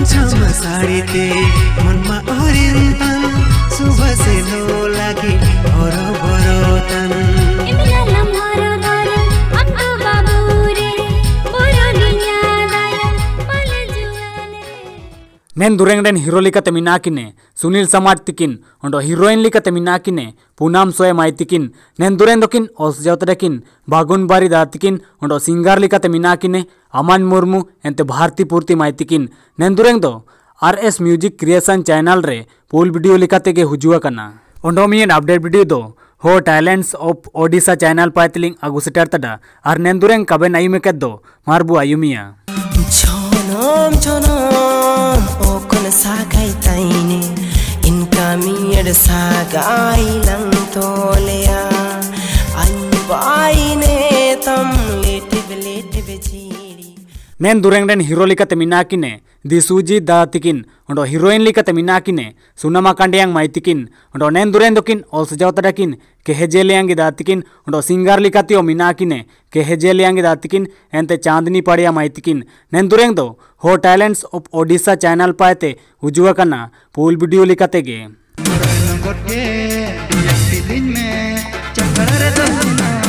कान्छामा साडी थिए मनमा रुन्तन नैन दुरेंगड़न हीरोलिकते मिनाकिने सुनील समाट तिकिन ओंडो हीरोइन लिकते मिनाकिने पूनम सोए माई तिकिन नैन और ओस जवतरेकिन बागुन बारी दातिकिन ओंडो सिंगार लिकते मिनाकिने अमन मुर्मू एंते भारती पूर्ति माई तिकिन नैन दुरेंदो R S music creation channel रे पोल वीडियो लिकते के हुजुआकना ओंडो मियन अपडेट वीडियो दो हो टैलेंट्स ऑफ़ ओडिशा चैनल पायतलिंग अगु सेटरतडा और नैन दुरेंग कबे नई मेकेदो मारबु आयुमिया छनम छनम मैं दुरेंगड़न हीरो लिखते मीना किने दिसूजी दा तिकिन उनो हीरोइन लिखते मीना किने सुनामा कांडियांग माई तिकिन उनो नैन दुरेंद किन ओल सजाव तरकिन केहे जेलियांगी दा तिकिन उनो सिंगार लिखते ओ मीना किने केहे जेलियांगी दा तिकिन एंते चांदनी पड़िया माई तकिन नैन दुरेंग दो हो टैलेंट्स ऑफ़ ओडिशा चैनल पाए ते उजुआ पूल वीडियो लिखते गे। कोटे यस्ती में चकरा दस दिन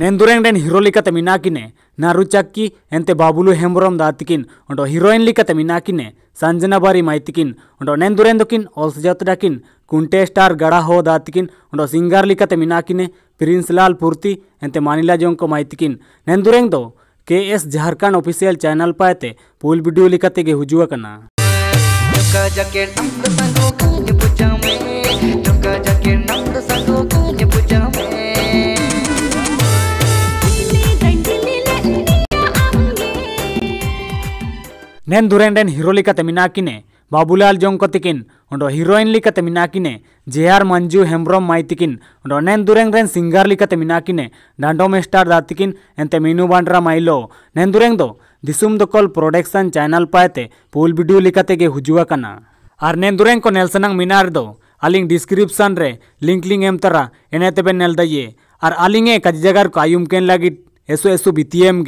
नेंदुरेंगडेन हीरो लिखते मिनाकिने नारु चक्की एंते बाबुलु हेम्ब्रम दातिकिन ओंडो हीरोइन लिखते मिनाकिने संजना बारी माइतिकिन ओंडो नेंदुरेंदुकिन ओल्स जतडाकिन कुंटे स्टार गड़ा हो दातिकिन ओंडो सिंगार लिखते मिनाकिने प्रिंस लाल पूर्ति एंते मानिला जोंको माइतिकिन नेंदुरेंगदो के एस झारखंड ऑफिशियल चैनल पाते पुल वीडियो लिखते गे हुजुवकना जकेट नैन दुरेन्डेन हिरोलिकाते मिनाकिने बाबूलाल जोंको तिकिन ओंडो हिरोइन लिकाते मिनाकिने जे मंजू हेम्ब्रम माई तिकिन ओंडो नैन दुरेन्डेन सिंगर लिकाते मिनाकिने डांडोम स्टार तक एंते मीनू बांड्रा माइलो नैन दुरेंग दो दिसुम प्रोडक्शन चैनल पाए पुल भिडियो लिकाते गे हुजुआ कना नैन दुरेंग को नल मिनार दो अलिंग डिस्क्रिप्शन रे लिंक लिंग एम तरा एनेते बे नेल दइए आर अलिंगे कजजगर कायुम केन लागि एसो एसो बीतीएम